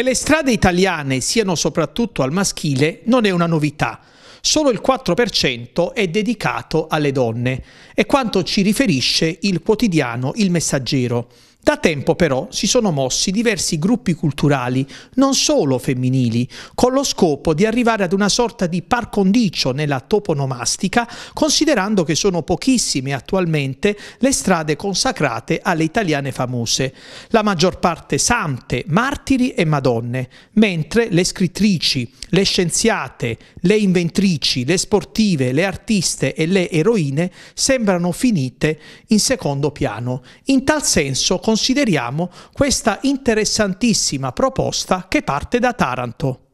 Che le strade italiane siano soprattutto al maschile non è una novità. Solo il 4% è dedicato alle donne, è quanto ci riferisce il quotidiano Il Messaggero. Da tempo però si sono mossi diversi gruppi culturali, non solo femminili, con lo scopo di arrivare ad una sorta di par condicio nella toponomastica, considerando che sono pochissime attualmente le strade consacrate alle italiane famose, la maggior parte sante, martiri e madonne, mentre le scrittrici, le scienziate, le inventrici, le sportive, le artiste e le eroine sembrano finite in secondo piano. In tal senso consideriamo questa interessantissima proposta che parte da Taranto.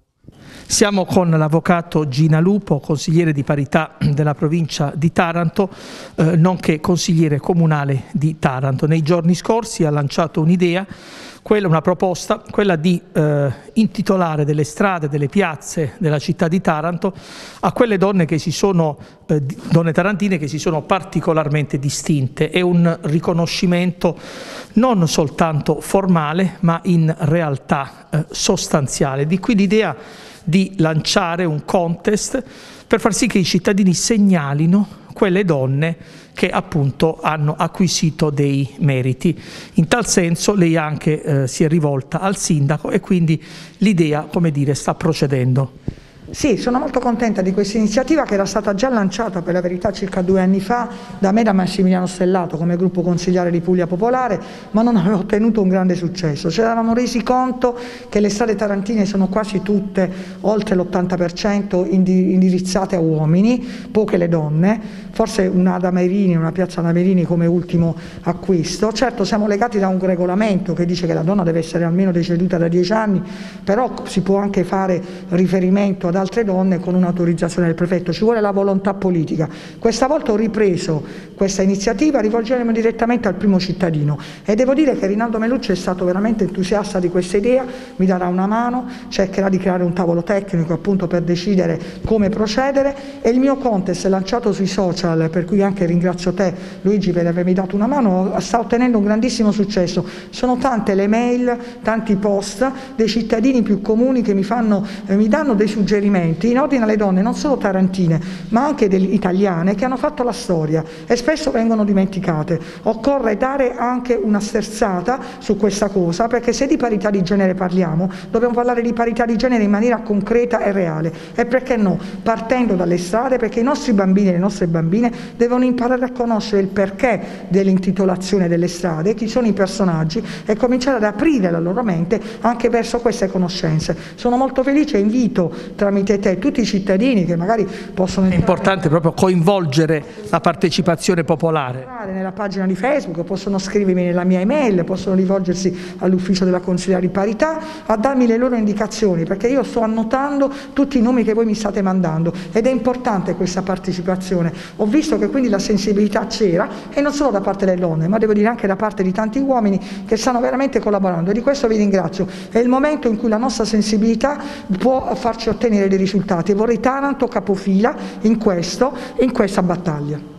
Siamo con l'avvocato Gina Lupo, consigliere di parità della provincia di Taranto, eh, nonché consigliere comunale di Taranto. Nei giorni scorsi ha lanciato un'idea una proposta, quella di eh, intitolare delle strade, delle piazze della città di Taranto a quelle donne, che si sono, eh, donne tarantine che si sono particolarmente distinte. È un riconoscimento non soltanto formale ma in realtà eh, sostanziale. Di qui l'idea di lanciare un contest per far sì che i cittadini segnalino quelle donne che appunto hanno acquisito dei meriti. In tal senso lei anche eh, si è rivolta al sindaco e quindi l'idea, come dire, sta procedendo. Sì, sono molto contenta di questa iniziativa che era stata già lanciata per la verità circa due anni fa da me da Massimiliano Stellato come gruppo consigliare di Puglia Popolare, ma non aveva ottenuto un grande successo. Ci eravamo resi conto che le strade tarantine sono quasi tutte, oltre l'80%, indirizzate a uomini, poche le donne, forse una da Merini, una piazza da Merini come ultimo acquisto. Certo siamo legati da un regolamento che dice che la donna deve essere almeno deceduta da dieci anni, però si può anche fare riferimento ad ad altre donne con un'autorizzazione del prefetto, ci vuole la volontà politica. Questa volta ho ripreso questa iniziativa rivolgendomi direttamente al primo cittadino e devo dire che Rinaldo Melucci è stato veramente entusiasta di questa idea, mi darà una mano, cercherà di creare un tavolo tecnico appunto per decidere come procedere e il mio contest lanciato sui social, per cui anche ringrazio te Luigi per avermi dato una mano, sta ottenendo un grandissimo successo. Sono tante le mail, tanti post dei cittadini più comuni che mi, fanno, eh, mi danno dei suggerimenti riferimenti in ordine alle donne non solo tarantine ma anche italiane che hanno fatto la storia e spesso vengono dimenticate. Occorre dare anche una sterzata su questa cosa perché se di parità di genere parliamo dobbiamo parlare di parità di genere in maniera concreta e reale e perché no? Partendo dalle strade perché i nostri bambini e le nostre bambine devono imparare a conoscere il perché dell'intitolazione delle strade, chi sono i personaggi e cominciare ad aprire la loro mente anche verso queste conoscenze. Sono molto felice e invito tra tramite te tutti i cittadini che magari possono. È importante proprio coinvolgere la partecipazione popolare. Nella pagina di Facebook, possono scrivermi nella mia email, possono rivolgersi all'ufficio della consigliera di parità a darmi le loro indicazioni perché io sto annotando tutti i nomi che voi mi state mandando ed è importante questa partecipazione. Ho visto che quindi la sensibilità c'era e non solo da parte delle donne ma devo dire anche da parte di tanti uomini che stanno veramente collaborando e di questo vi ringrazio. È il momento in cui la nostra sensibilità può farci dei risultati e vorrei Taranto capofila in questo in questa battaglia.